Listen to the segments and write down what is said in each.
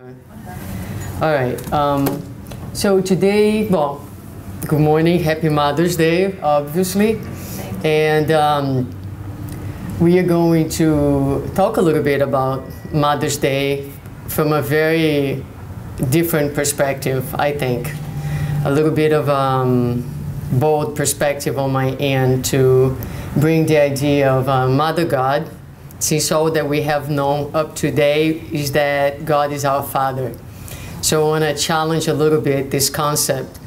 All right. Um, so today, well, good morning, happy Mother's Day, obviously. And um, we are going to talk a little bit about Mother's Day from a very different perspective, I think. A little bit of um, bold perspective on my end to bring the idea of uh, Mother God, since all that we have known up to date is that God is our Father. So I want to challenge a little bit this concept,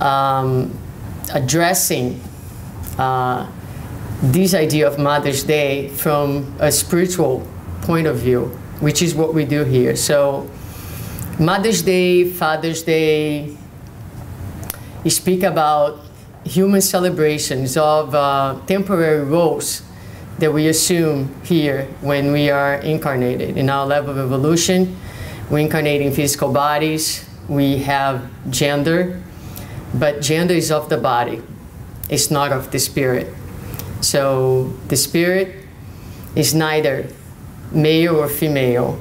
um, addressing uh, this idea of Mother's Day from a spiritual point of view, which is what we do here. So Mother's Day, Father's Day, you speak about human celebrations of uh, temporary roles that we assume here when we are incarnated. In our level of evolution, we incarnate in physical bodies, we have gender, but gender is of the body, it's not of the spirit. So the spirit is neither male or female,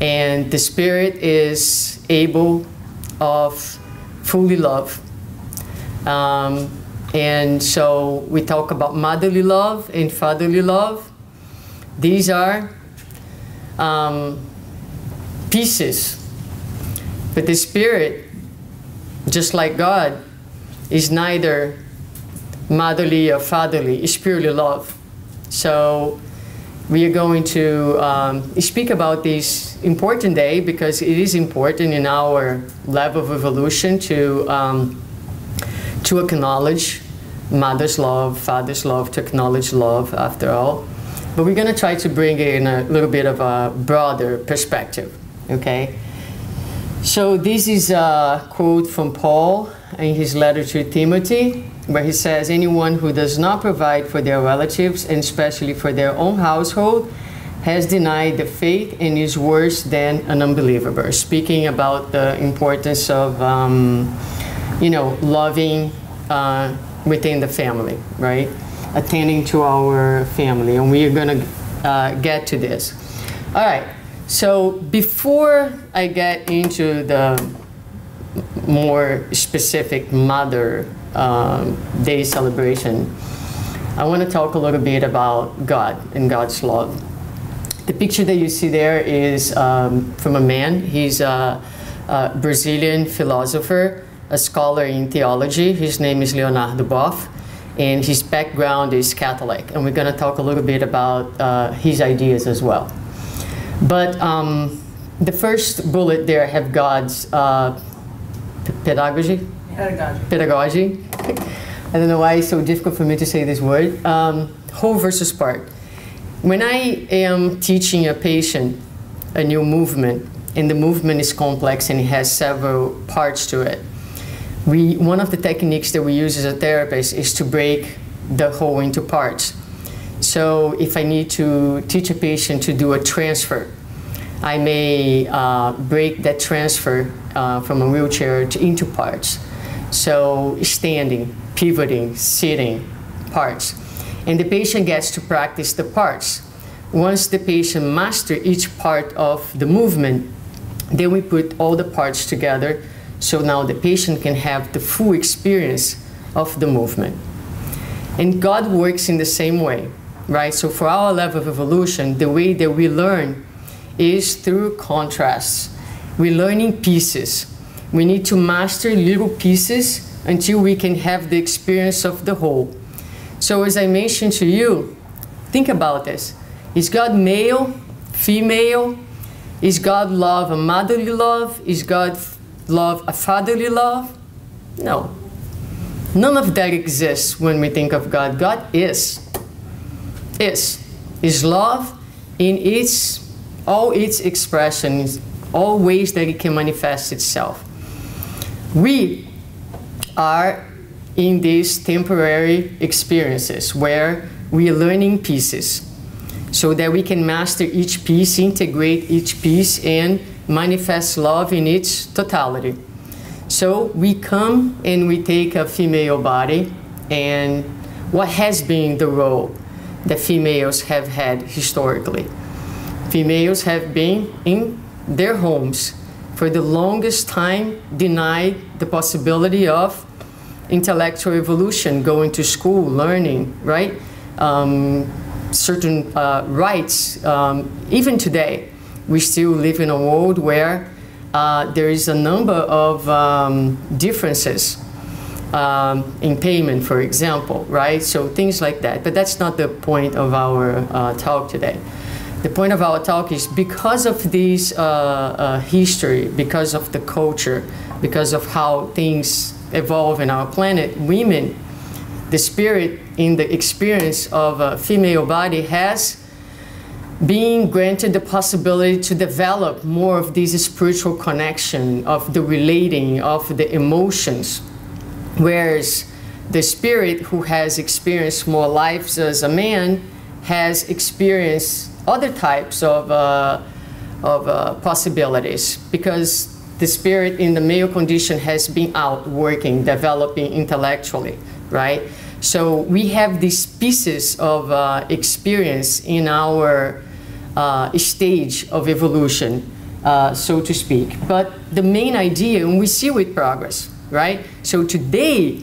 and the spirit is able of fully love um, and so we talk about motherly love and fatherly love. These are um, pieces. But the Spirit, just like God, is neither motherly or fatherly, it's purely love. So we are going to um, speak about this important day because it is important in our level of evolution to. Um, to acknowledge mother's love, father's love, to acknowledge love after all. But we're going to try to bring in a little bit of a broader perspective, okay? So this is a quote from Paul in his letter to Timothy, where he says, Anyone who does not provide for their relatives, and especially for their own household, has denied the faith and is worse than an unbeliever. Speaking about the importance of, um, you know, loving uh, within the family, right? Attending to our family, and we are going to uh, get to this. All right. So before I get into the more specific Mother um, Day celebration, I want to talk a little bit about God and God's love. The picture that you see there is um, from a man. He's a, a Brazilian philosopher a scholar in theology. His name is Leonardo Boff, and his background is Catholic. And we're going to talk a little bit about uh, his ideas as well. But um, the first bullet there have God's uh, pedagogy. Pedagogy. Pedagogy. I don't know why it's so difficult for me to say this word. Um, whole versus part. When I am teaching a patient a new movement, and the movement is complex and it has several parts to it, we, one of the techniques that we use as a therapist is to break the whole into parts. So if I need to teach a patient to do a transfer, I may uh, break that transfer uh, from a wheelchair to, into parts. So standing, pivoting, sitting, parts. And the patient gets to practice the parts. Once the patient masters each part of the movement, then we put all the parts together so now the patient can have the full experience of the movement. And God works in the same way, right? So for our level of evolution, the way that we learn is through contrasts. We learn in pieces. We need to master little pieces until we can have the experience of the whole. So as I mentioned to you, think about this. Is God male, female? Is God love a motherly love? Is God love a fatherly love? No. None of that exists when we think of God. God is. Is. Is love in its all its expressions, all ways that it can manifest itself. We are in these temporary experiences where we are learning pieces so that we can master each piece, integrate each piece, and manifest love in its totality. So we come and we take a female body and what has been the role that females have had historically. Females have been in their homes for the longest time denied the possibility of intellectual evolution, going to school, learning, right? Um, certain uh, rights. Um, even today, we still live in a world where uh, there is a number of um, differences um, in payment, for example, right? So things like that. But that's not the point of our uh, talk today. The point of our talk is because of this uh, uh, history, because of the culture, because of how things evolve in our planet, women, the spirit in the experience of a female body has being granted the possibility to develop more of this spiritual connection, of the relating, of the emotions. Whereas the spirit who has experienced more lives as a man has experienced other types of, uh, of uh, possibilities because the spirit in the male condition has been out working, developing intellectually, right? So we have these pieces of uh, experience in our uh, stage of evolution, uh, so to speak. But the main idea, and we see with progress, right? So today,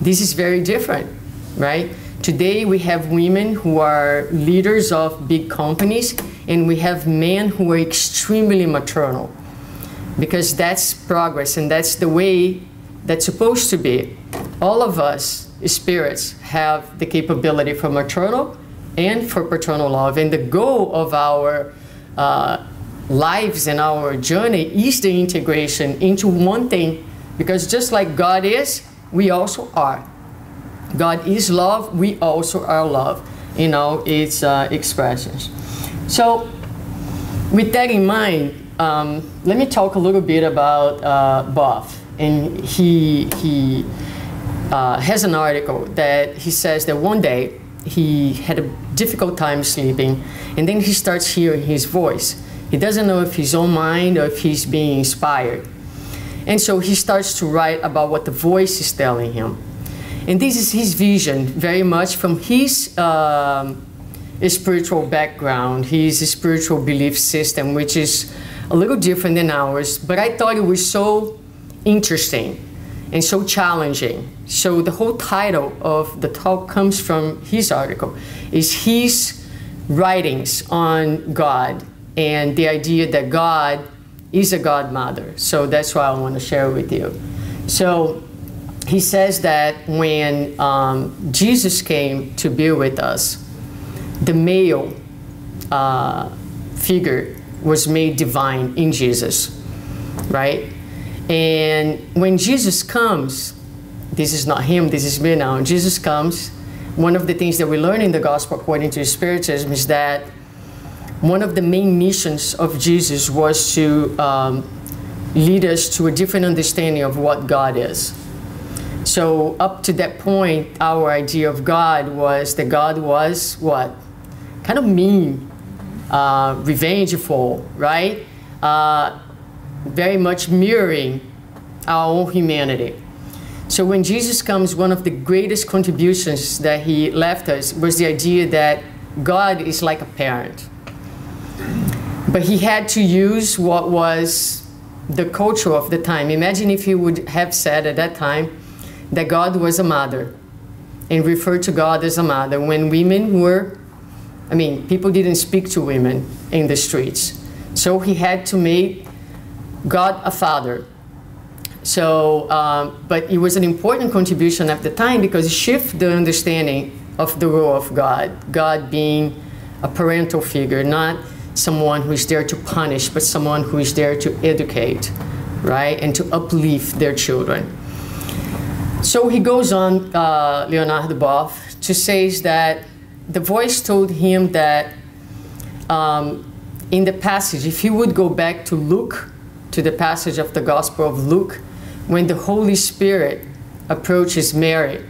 this is very different, right? Today we have women who are leaders of big companies, and we have men who are extremely maternal, because that's progress, and that's the way that's supposed to be. All of us spirits have the capability for maternal and for paternal love. And the goal of our uh, lives and our journey is the integration into one thing. Because just like God is, we also are. God is love, we also are love in all its uh, expressions. So, with that in mind, um, let me talk a little bit about uh, Boff. And he, he uh, has an article that he says that one day he had a difficult time sleeping, and then he starts hearing his voice. He doesn't know if his own mind or if he's being inspired. And so he starts to write about what the voice is telling him. And this is his vision, very much from his um, spiritual background, his spiritual belief system, which is a little different than ours. But I thought it was so interesting and so challenging. So the whole title of the talk comes from his article, is his writings on God and the idea that God is a godmother. So that's why I want to share with you. So he says that when um, Jesus came to be with us, the male uh, figure was made divine in Jesus, right? And when Jesus comes, this is not him, this is me now. Jesus comes, one of the things that we learn in the gospel according to Spiritism is that one of the main missions of Jesus was to um, lead us to a different understanding of what God is. So up to that point, our idea of God was that God was what? Kind of mean, uh, revengeful, right? Uh, very much mirroring our own humanity. So when Jesus comes, one of the greatest contributions that he left us was the idea that God is like a parent. But he had to use what was the culture of the time. Imagine if he would have said at that time that God was a mother and referred to God as a mother when women were, I mean, people didn't speak to women in the streets. So he had to make God a father. So, um, but it was an important contribution at the time because it shifted the understanding of the role of God. God being a parental figure, not someone who is there to punish, but someone who is there to educate, right, and to uplift their children. So he goes on, uh, Leonardo Boff, to say that the voice told him that um, in the passage, if he would go back to Luke to the passage of the Gospel of Luke when the Holy Spirit approaches Mary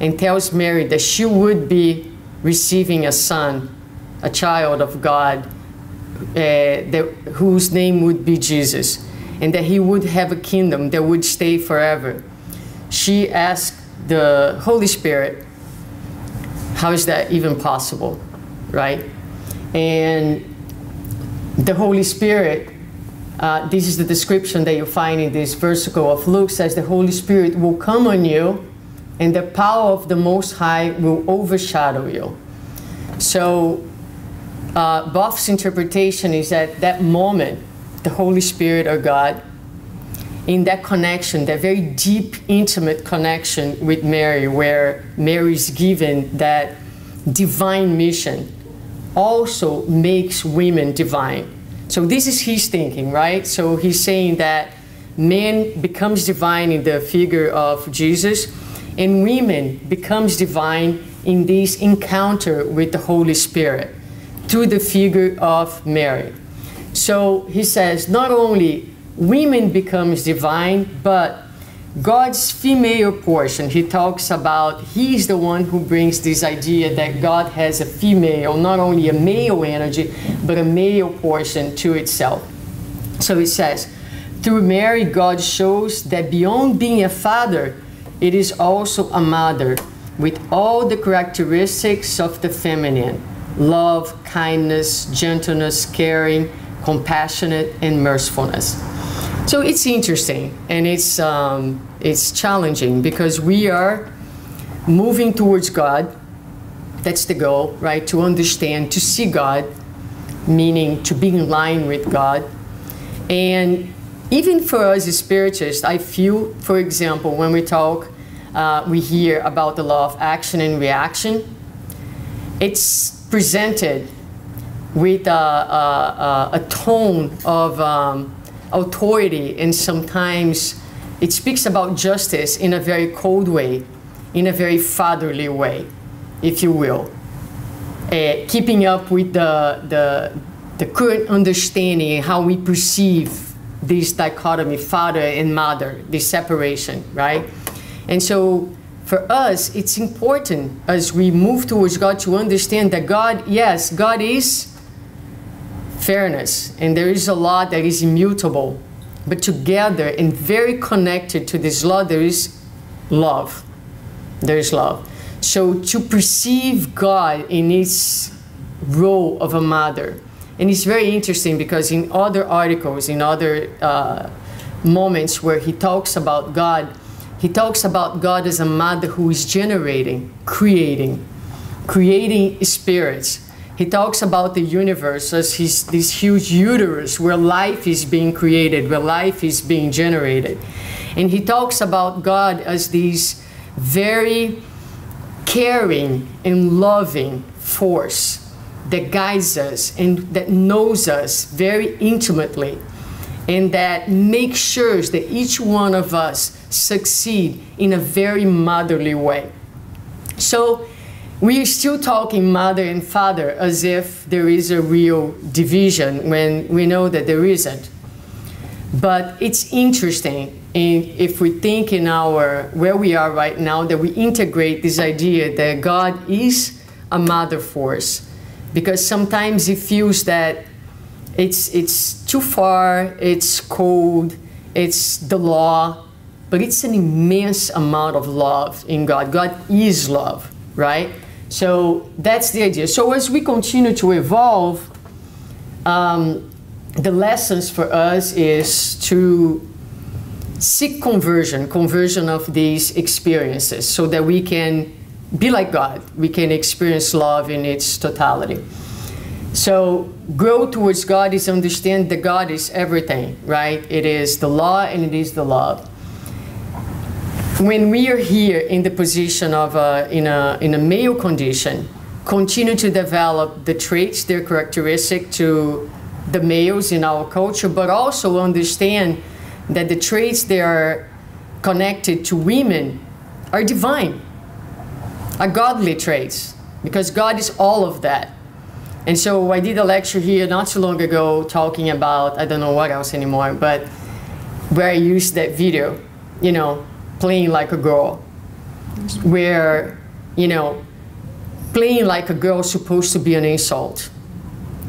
and tells Mary that she would be receiving a son, a child of God, uh, that, whose name would be Jesus, and that he would have a kingdom that would stay forever. She asked the Holy Spirit, How is that even possible? Right? And the Holy Spirit uh, this is the description that you find in this versicle of Luke says the Holy Spirit will come on you and the power of the Most High will overshadow you. So uh, interpretation is that that moment, the Holy Spirit or God, in that connection, that very deep, intimate connection with Mary, where Mary is given that divine mission, also makes women divine. So this is his thinking, right? So he's saying that man becomes divine in the figure of Jesus, and women becomes divine in this encounter with the Holy Spirit through the figure of Mary. So he says not only women becomes divine, but God's female portion, he talks about, he's the one who brings this idea that God has a female, not only a male energy, but a male portion to itself. So it says, through Mary, God shows that beyond being a father, it is also a mother with all the characteristics of the feminine love, kindness, gentleness, caring, compassionate, and mercifulness. So it's interesting and it's, um, it's challenging because we are moving towards God. That's the goal, right? To understand, to see God, meaning to be in line with God. And even for us as spiritists, I feel, for example, when we talk, uh, we hear about the law of action and reaction. It's presented with a, a, a tone of um, authority and sometimes it speaks about justice in a very cold way, in a very fatherly way, if you will. Uh, keeping up with the, the, the current understanding how we perceive this dichotomy, father and mother, this separation, right? And so for us, it's important as we move towards God to understand that God, yes, God is fairness, and there is a law that is immutable. But together and very connected to this law, there is love. There is love. So to perceive God in its role of a mother, and it's very interesting because in other articles, in other uh, moments where he talks about God, he talks about God as a mother who is generating, creating, creating spirits he talks about the universe as his, this huge uterus where life is being created, where life is being generated. And he talks about God as this very caring and loving force that guides us and that knows us very intimately and that makes sure that each one of us succeed in a very motherly way. So we are still talking mother and father as if there is a real division when we know that there isn't. But it's interesting if we think in our where we are right now that we integrate this idea that God is a mother force because sometimes it feels that it's it's too far, it's cold, it's the law, but it's an immense amount of love in God. God is love, right? So that's the idea. So as we continue to evolve, um, the lessons for us is to seek conversion, conversion of these experiences so that we can be like God. We can experience love in its totality. So grow towards God is understand that God is everything, right? It is the law and it is the love when we are here in the position of a, in, a, in a male condition, continue to develop the traits, their characteristic to the males in our culture, but also understand that the traits that are connected to women are divine, are godly traits, because God is all of that. And so I did a lecture here not too long ago talking about, I don't know what else anymore, but where I used that video, you know, playing like a girl, where, you know, playing like a girl is supposed to be an insult,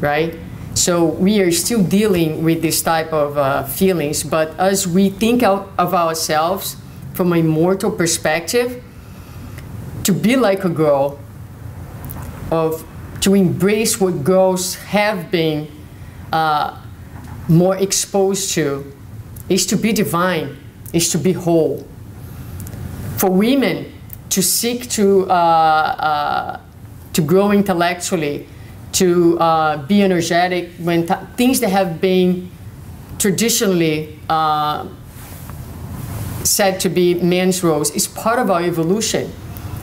right? So we are still dealing with this type of uh, feelings, but as we think out of ourselves from a mortal perspective, to be like a girl, of to embrace what girls have been uh, more exposed to is to be divine, is to be whole. For women to seek to, uh, uh, to grow intellectually, to uh, be energetic, when things that have been traditionally uh, said to be men's roles is part of our evolution.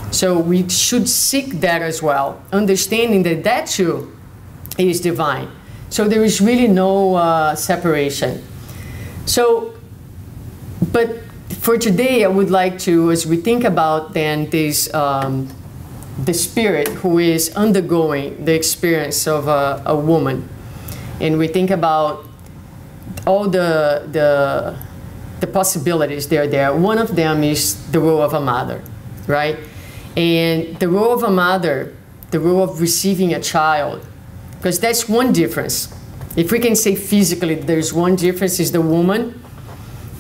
So we should seek that as well, understanding that that too is divine. So there is really no uh, separation. So, but for today, I would like to, as we think about then this, um, the spirit who is undergoing the experience of a, a woman, and we think about all the, the, the possibilities that are there. One of them is the role of a mother, right? And the role of a mother, the role of receiving a child, because that's one difference. If we can say physically there's one difference is the woman,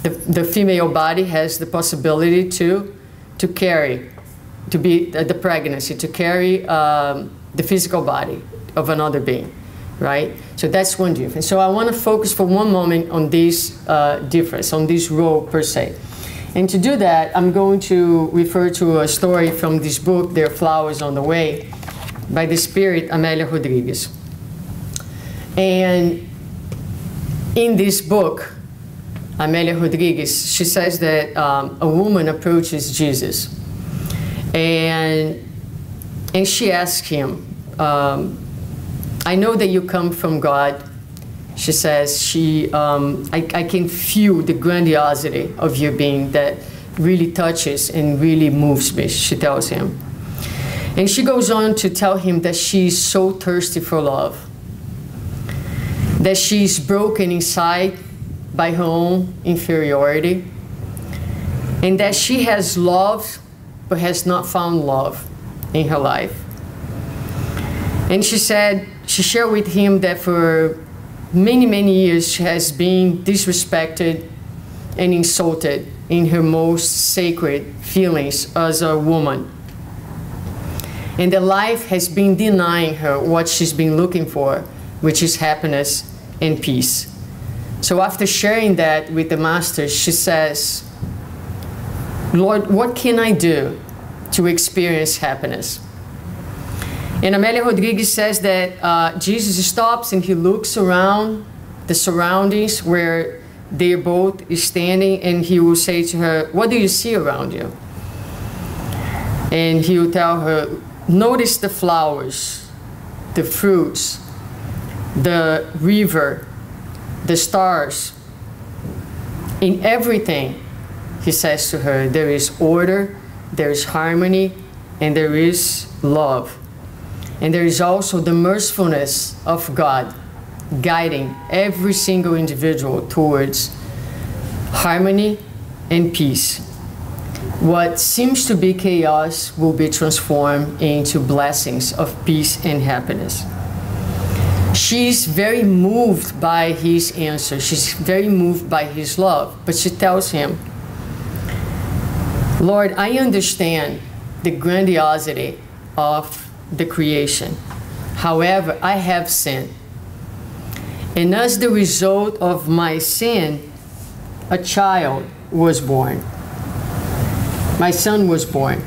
the, the female body has the possibility to, to carry, to be uh, the pregnancy, to carry um, the physical body of another being, right? So that's one difference. So I want to focus for one moment on this uh, difference, on this role per se. And to do that, I'm going to refer to a story from this book, There Are Flowers on the Way, by the spirit Amelia Rodrigues. And in this book, Amelia Rodrigues, she says that um, a woman approaches Jesus and, and she asks him, um, I know that you come from God. She says, she, um, I, I can feel the grandiosity of your being that really touches and really moves me, she tells him. And she goes on to tell him that she's so thirsty for love that she's broken inside by her own inferiority, and that she has loved but has not found love in her life. And she said, she shared with him that for many, many years she has been disrespected and insulted in her most sacred feelings as a woman. And that life has been denying her what she's been looking for, which is happiness and peace. So after sharing that with the master, she says, Lord, what can I do to experience happiness? And Amelia Rodrigues says that uh, Jesus stops and he looks around the surroundings where they're both standing and he will say to her, What do you see around you? And he will tell her, Notice the flowers, the fruits, the river, the stars. In everything, he says to her, there is order, there is harmony, and there is love. And there is also the mercifulness of God guiding every single individual towards harmony and peace. What seems to be chaos will be transformed into blessings of peace and happiness she's very moved by his answer. She's very moved by his love. But she tells him, Lord, I understand the grandiosity of the creation. However, I have sinned. And as the result of my sin, a child was born. My son was born.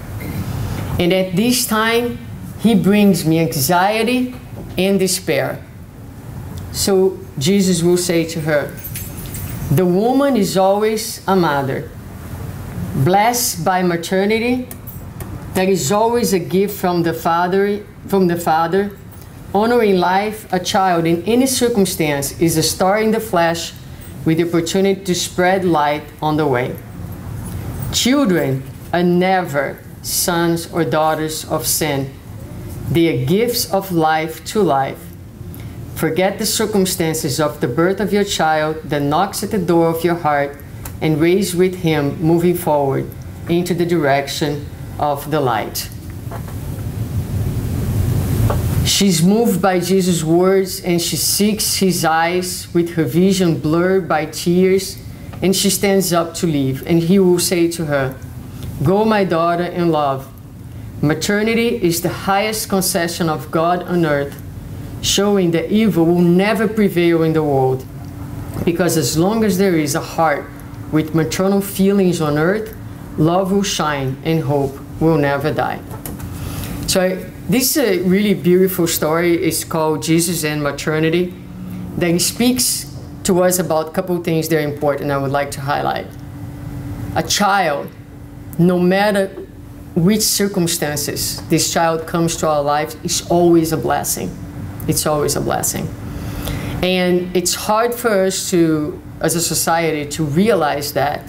And at this time, he brings me anxiety and despair. So Jesus will say to her, The woman is always a mother, blessed by maternity. That is always a gift from the Father, from the Father. Honoring life, a child in any circumstance is a star in the flesh with the opportunity to spread light on the way. Children are never sons or daughters of sin. They are gifts of life to life Forget the circumstances of the birth of your child that knocks at the door of your heart and raise with him moving forward into the direction of the light. She's moved by Jesus' words and she seeks his eyes with her vision blurred by tears and she stands up to leave and he will say to her, Go, my daughter in love. Maternity is the highest concession of God on earth showing that evil will never prevail in the world. Because as long as there is a heart with maternal feelings on earth, love will shine and hope will never die. So this is a really beautiful story. It's called Jesus and Maternity. That speaks to us about a couple things that are important I would like to highlight. A child, no matter which circumstances this child comes to our lives, is always a blessing. It's always a blessing. And it's hard for us to, as a society, to realize that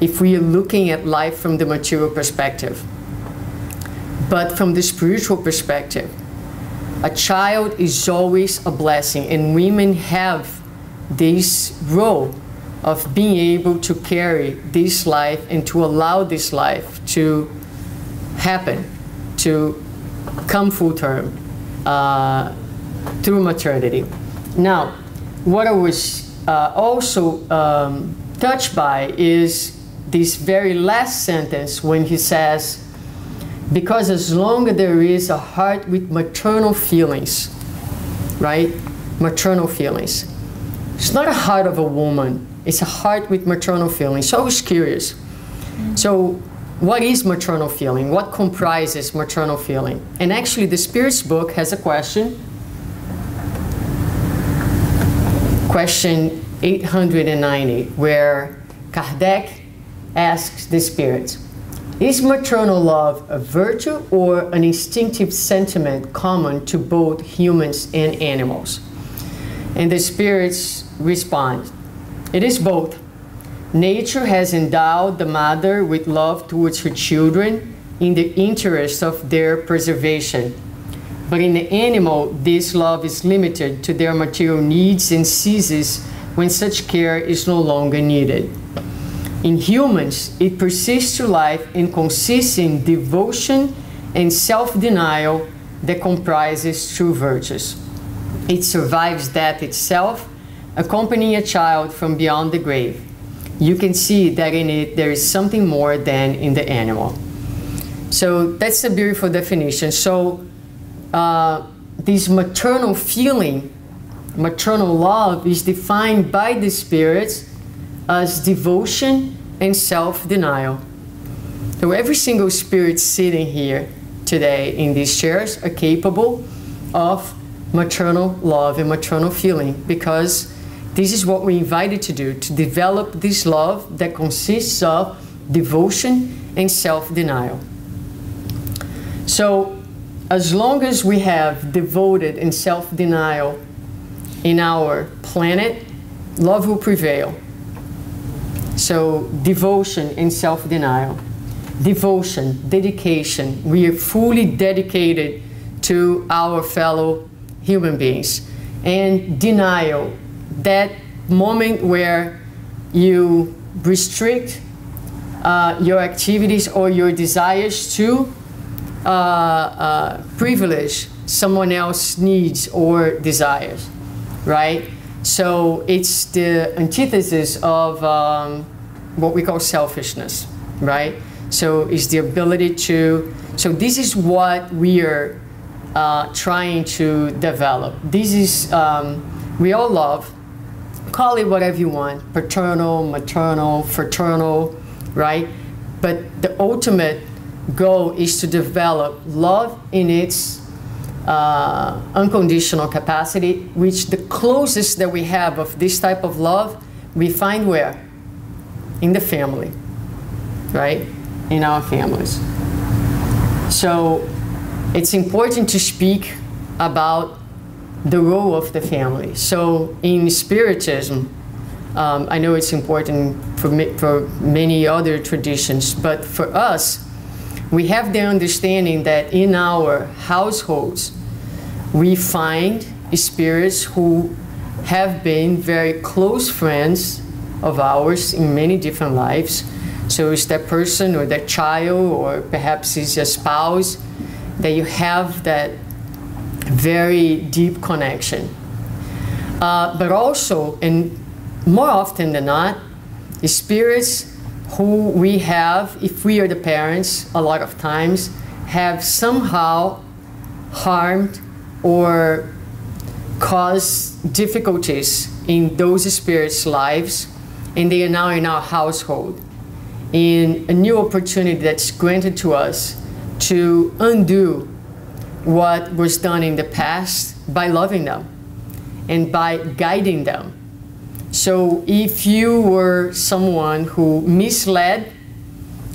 if we are looking at life from the material perspective. But from the spiritual perspective, a child is always a blessing, and women have this role of being able to carry this life and to allow this life to happen, to come full term uh, through maternity. Now, what I was uh, also um, touched by is this very last sentence when he says, because as long as there is a heart with maternal feelings, right? Maternal feelings. It's not a heart of a woman, it's a heart with maternal feelings. So I was curious. So, what is maternal feeling? What comprises maternal feeling? And actually, the Spirit's book has a question. Question 890, where Kardec asks the Spirit Is maternal love a virtue or an instinctive sentiment common to both humans and animals? And the spirits respond It is both. Nature has endowed the mother with love towards her children in the interest of their preservation. But in the animal, this love is limited to their material needs and ceases when such care is no longer needed. In humans, it persists to life and consists in devotion and self denial that comprises true virtues. It survives death itself, accompanying a child from beyond the grave. You can see that in it there is something more than in the animal. So that's a beautiful definition. So uh, this maternal feeling, maternal love, is defined by the spirits as devotion and self denial. So every single spirit sitting here today in these chairs are capable of maternal love and maternal feeling because this is what we're invited to do to develop this love that consists of devotion and self denial. So, as long as we have devoted and self denial in our planet, love will prevail. So, devotion and self denial. Devotion, dedication. We are fully dedicated to our fellow human beings. And denial, that moment where you restrict uh, your activities or your desires to uh, uh, privilege someone else needs or desires, right? So it's the antithesis of um, what we call selfishness, right? So it's the ability to, so this is what we are uh, trying to develop. This is, um, we all love, call it whatever you want, paternal, maternal, fraternal, right? But the ultimate goal is to develop love in its uh, unconditional capacity, which the closest that we have of this type of love, we find where? In the family, right? In our families. So it's important to speak about the role of the family. So in Spiritism, um, I know it's important for, for many other traditions, but for us, we have the understanding that in our households, we find spirits who have been very close friends of ours in many different lives. So it's that person or that child, or perhaps it's a spouse, that you have that very deep connection. Uh, but also, and more often than not, spirits who we have, if we are the parents, a lot of times, have somehow harmed or cause difficulties in those spirits' lives, and they are now in our household. In a new opportunity that's granted to us to undo what was done in the past by loving them and by guiding them. So if you were someone who misled,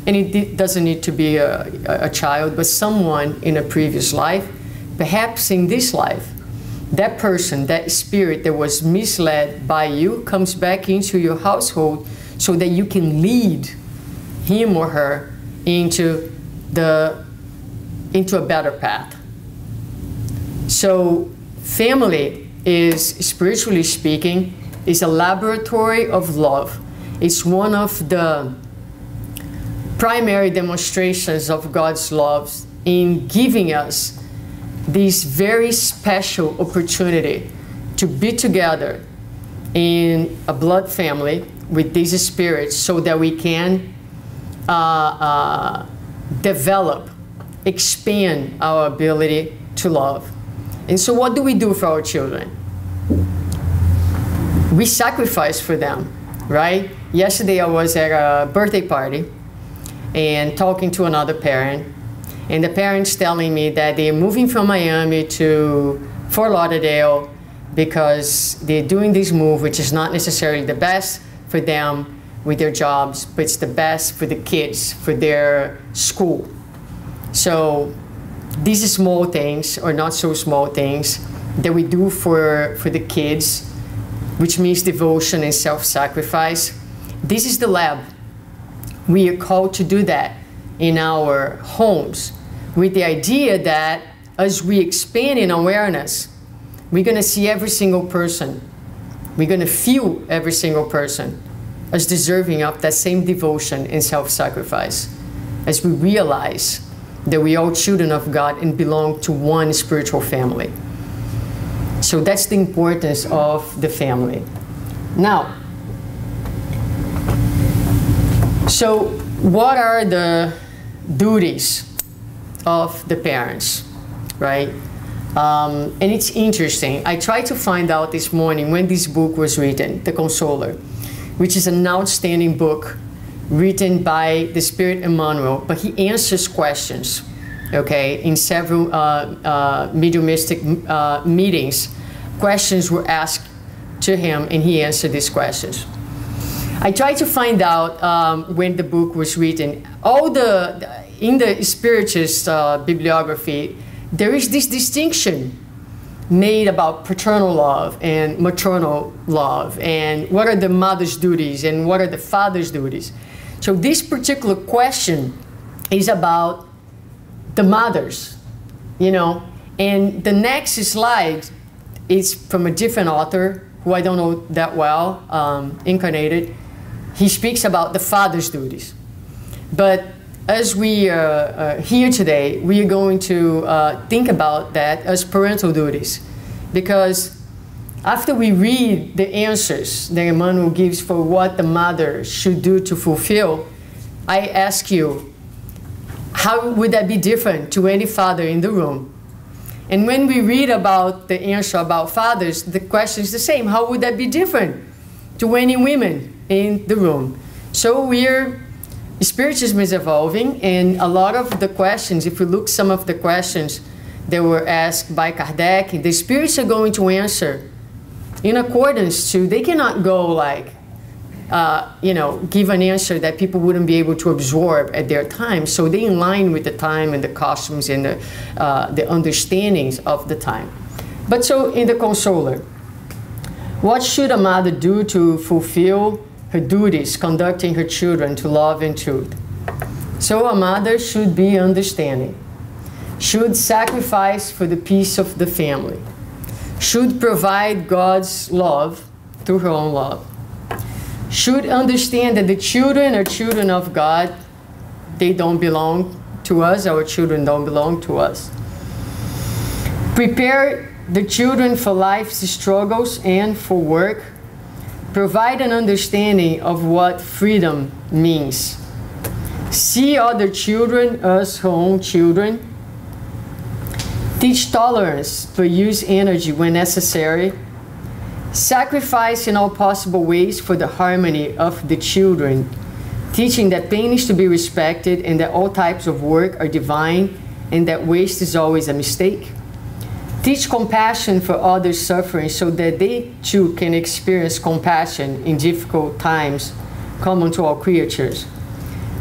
and it doesn't need to be a, a child, but someone in a previous life, perhaps in this life, that person, that spirit that was misled by you comes back into your household so that you can lead him or her into the into a better path. So family is spiritually speaking is a laboratory of love. It's one of the primary demonstrations of God's love in giving us this very special opportunity to be together in a blood family with these spirits so that we can uh, uh, develop, expand our ability to love. And so, what do we do for our children? We sacrifice for them, right? Yesterday, I was at a birthday party and talking to another parent, and the parents telling me that they're moving from Miami to Fort Lauderdale because they're doing this move, which is not necessarily the best for them with their jobs, but it's the best for the kids, for their school. So these small things, or not so small things, that we do for, for the kids, which means devotion and self sacrifice, this is the lab. We are called to do that in our homes with the idea that as we expand in awareness, we're going to see every single person, we're going to feel every single person as deserving of that same devotion and self sacrifice as we realize that we are all children of God and belong to one spiritual family. So that's the importance of the family. Now, so, what are the duties of the parents, right? Um, and it's interesting. I tried to find out this morning when this book was written, The Consoler, which is an outstanding book written by the Spirit Emmanuel, but he answers questions, okay, in several uh, uh, mediumistic uh, meetings. Questions were asked to him, and he answered these questions. I tried to find out um, when the book was written. All the in the spiritist uh, bibliography, there is this distinction made about paternal love and maternal love, and what are the mother's duties and what are the father's duties. So this particular question is about the mothers, you know. And the next slide is from a different author who I don't know that well, um, incarnated he speaks about the father's duties. But as we are uh, uh, here today, we are going to uh, think about that as parental duties. Because after we read the answers that Emmanuel gives for what the mother should do to fulfill, I ask you, how would that be different to any father in the room? And when we read about the answer about fathers, the question is the same. How would that be different to any women in the room. So we're spiritism is evolving, and a lot of the questions, if we look some of the questions that were asked by Kardec, the spirits are going to answer in accordance to. They cannot go like, uh, you know, give an answer that people wouldn't be able to absorb at their time. So they in line with the time and the costumes and the uh, the understandings of the time. But so in the consoler, what should a mother do to fulfill her duties conducting her children to love and truth. So a mother should be understanding, should sacrifice for the peace of the family, should provide God's love through her own love, should understand that the children are children of God, they don't belong to us, our children don't belong to us. Prepare the children for life's struggles and for work provide an understanding of what freedom means. See other children as her own children. Teach tolerance, but use energy when necessary. Sacrifice in all possible ways for the harmony of the children. Teaching that pain is to be respected and that all types of work are divine and that waste is always a mistake. Teach compassion for others' suffering so that they too can experience compassion in difficult times common to all creatures.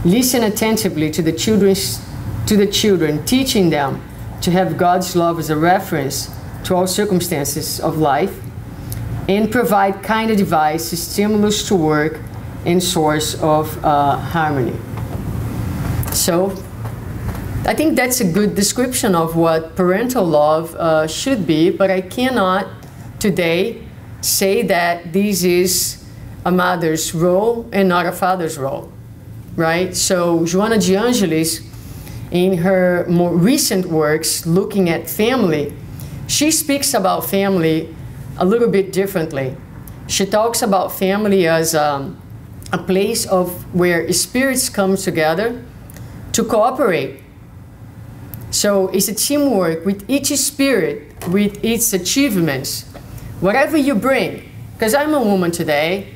Listen attentively to the, children's, to the children, teaching them to have God's love as a reference to all circumstances of life, and provide kind of advice, stimulus to work, and source of uh, harmony. So, I think that's a good description of what parental love uh, should be, but I cannot today say that this is a mother's role and not a father's role, right? So Joanna de Angelis, in her more recent works looking at family, she speaks about family a little bit differently. She talks about family as um, a place of where spirits come together to cooperate. So it's a teamwork with each spirit, with its achievements. Whatever you bring, because I'm a woman today,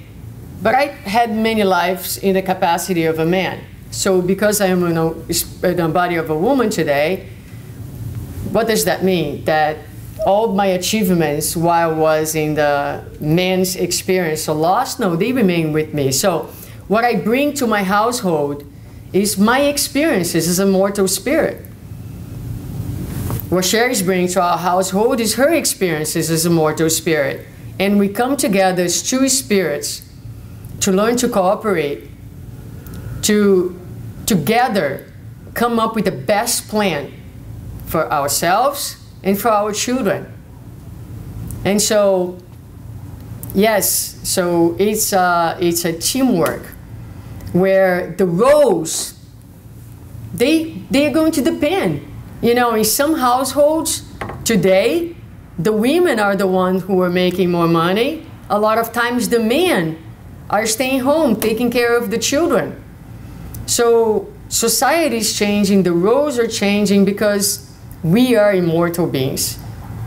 but I had many lives in the capacity of a man. So because I am in, the body of a woman today, what does that mean? That all my achievements while I was in the man's experience are lost? No, they remain with me. So what I bring to my household is my experiences as a mortal spirit. What Sherry's bringing to our household is her experiences as a mortal spirit. And we come together as two spirits to learn to cooperate, to together come up with the best plan for ourselves and for our children. And so, yes, so it's a, it's a teamwork where the roles, they, they are going to depend. You know, in some households today, the women are the ones who are making more money. A lot of times the men are staying home, taking care of the children. So society is changing, the roles are changing because we are immortal beings,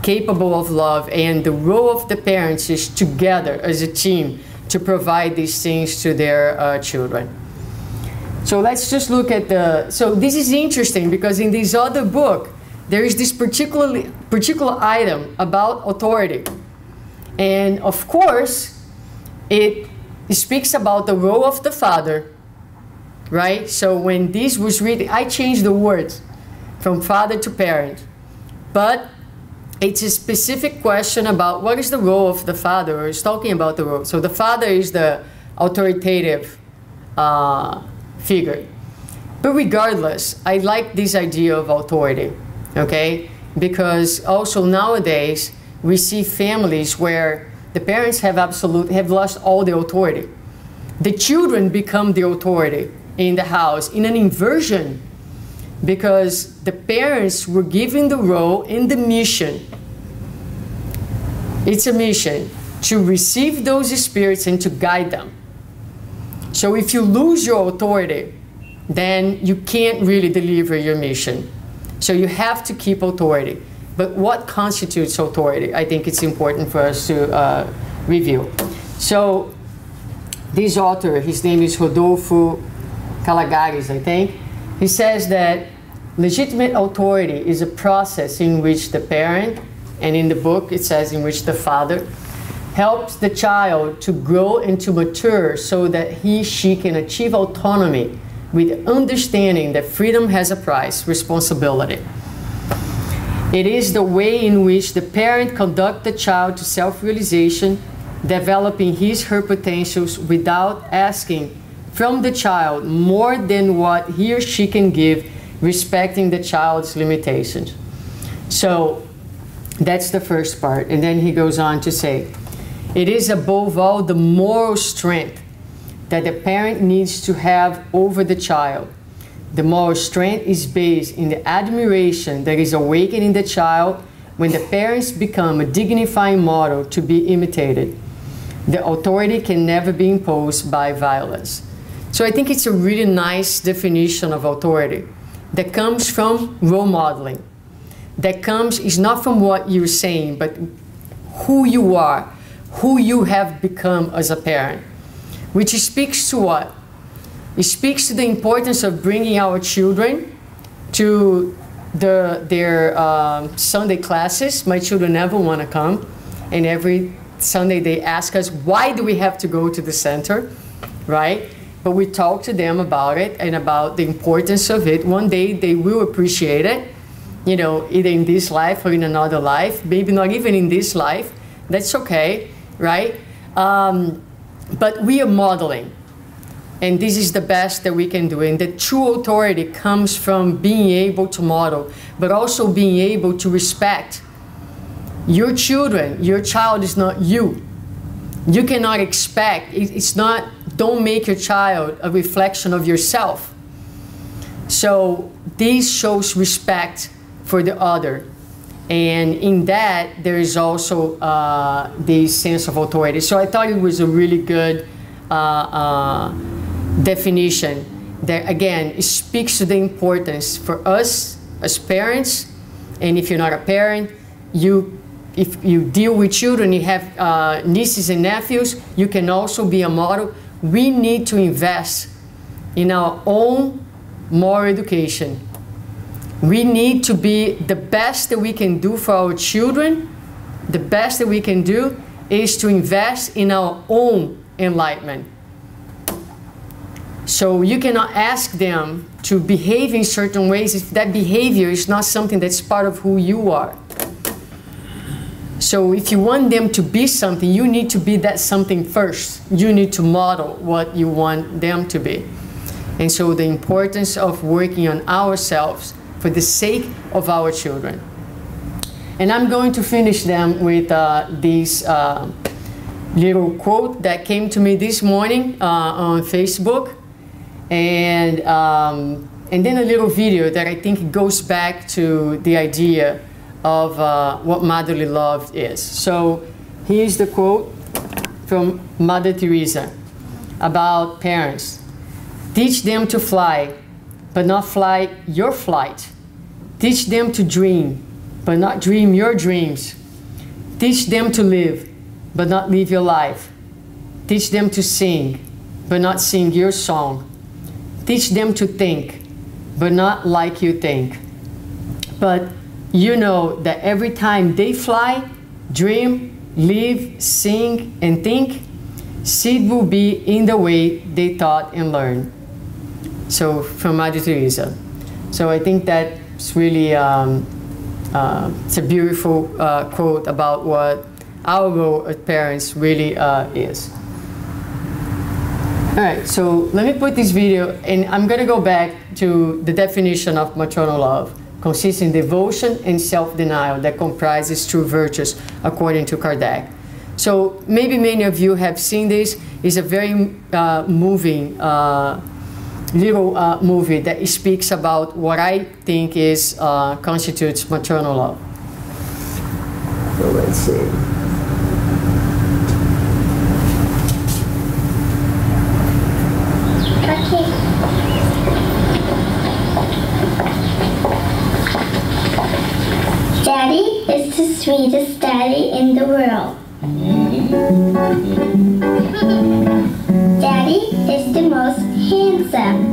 capable of love, and the role of the parents is together as a team to provide these things to their uh, children. So let's just look at the. So this is interesting because in this other book, there is this particular particular item about authority, and of course, it it speaks about the role of the father, right? So when this was read, I changed the words from father to parent, but it's a specific question about what is the role of the father, or it's talking about the role. So the father is the authoritative uh, figure. But regardless, I like this idea of authority, okay? Because also nowadays, we see families where the parents have absolute have lost all the authority. The children become the authority in the house in an inversion because the parents were given the role in the mission. It's a mission to receive those spirits and to guide them. So if you lose your authority, then you can't really deliver your mission. So you have to keep authority. But what constitutes authority? I think it's important for us to uh, review. So this author, his name is Rodolfo Calligaris, I think. He says that legitimate authority is a process in which the parent, and in the book it says in which the father, helps the child to grow and to mature so that he, she can achieve autonomy with understanding that freedom has a price, responsibility. It is the way in which the parent conducts the child to self-realization, developing his her potentials without asking from the child more than what he or she can give, respecting the child's limitations. So that's the first part. And then he goes on to say, it is above all the moral strength that the parent needs to have over the child the moral strength is based in the admiration that is awakened in the child when the parents become a dignifying model to be imitated. The authority can never be imposed by violence. So I think it's a really nice definition of authority that comes from role modeling. that comes is not from what you're saying, but who you are, who you have become as a parent, which speaks to what? It speaks to the importance of bringing our children to the, their um, Sunday classes. My children never want to come, and every Sunday they ask us, why do we have to go to the center, right? But we talk to them about it and about the importance of it. One day they will appreciate it, you know, either in this life or in another life, maybe not even in this life. That's okay, right? Um, but we are modeling. And this is the best that we can do. And the true authority comes from being able to model, but also being able to respect your children. Your child is not you. You cannot expect, it's not, don't make your child a reflection of yourself. So this shows respect for the other. And in that, there is also uh, this sense of authority. So I thought it was a really good uh, uh, definition that, again, speaks to the importance for us as parents. And if you're not a parent, you if you deal with children, you have uh, nieces and nephews, you can also be a model. We need to invest in our own moral education we need to be the best that we can do for our children. The best that we can do is to invest in our own enlightenment. So you cannot ask them to behave in certain ways if that behavior is not something that's part of who you are. So if you want them to be something, you need to be that something first. You need to model what you want them to be. And so the importance of working on ourselves for the sake of our children. And I'm going to finish them with uh, this uh, little quote that came to me this morning uh, on Facebook. And, um, and then a little video that I think goes back to the idea of uh, what motherly love is. So here's the quote from Mother Teresa about parents. Teach them to fly, but not fly your flight. Teach them to dream, but not dream your dreams. Teach them to live, but not live your life. Teach them to sing, but not sing your song. Teach them to think, but not like you think. But you know that every time they fly, dream, live, sing, and think, seed will be in the way they thought and learned. So from Mother Teresa. So I think that's really um, uh, it's a beautiful uh, quote about what our role as parents really uh, is. All right, so let me put this video, and I'm going to go back to the definition of maternal love, consists in devotion and self-denial that comprises true virtues, according to Kardec. So maybe many of you have seen this. It's a very uh, moving uh, little uh, movie that speaks about what I think is uh, constitutes maternal love. So let's see. Daddy is the sweetest daddy in the world. Mm-hmm. Daddy is the most handsome.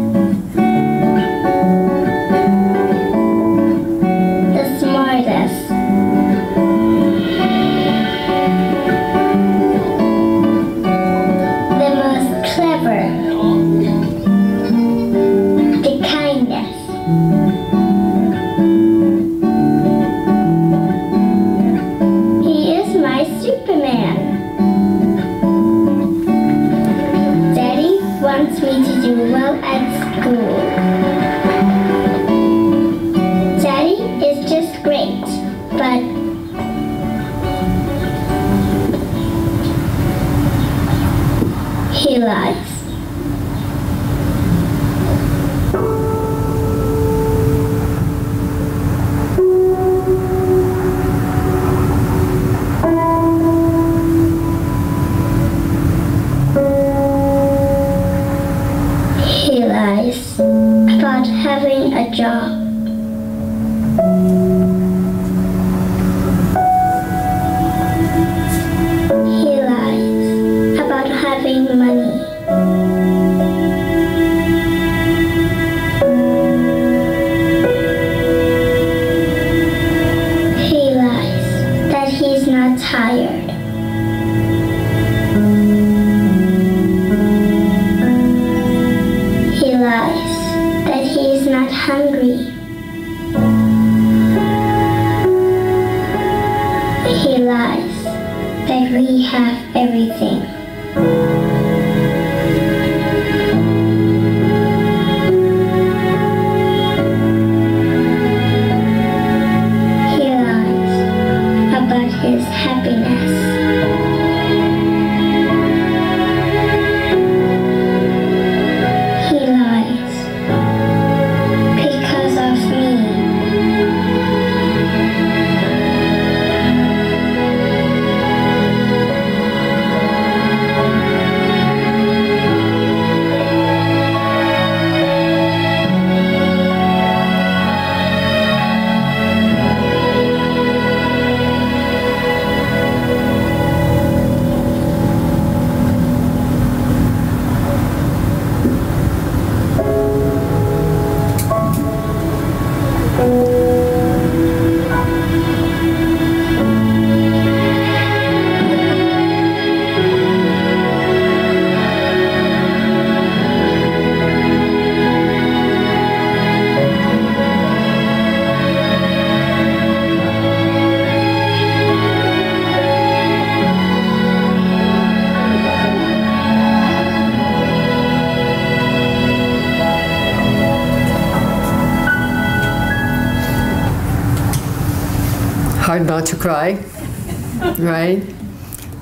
Having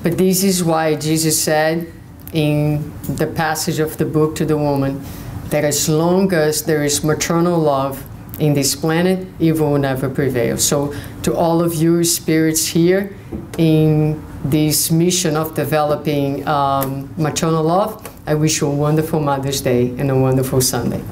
But this is why Jesus said in the passage of the book to the woman that as long as there is maternal love in this planet, evil will never prevail. So, to all of you spirits here in this mission of developing um, maternal love, I wish you a wonderful Mother's Day and a wonderful Sunday.